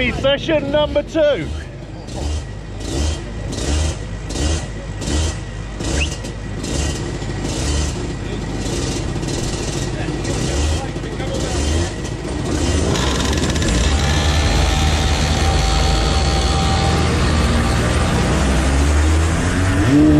Pottery session number two. Ooh.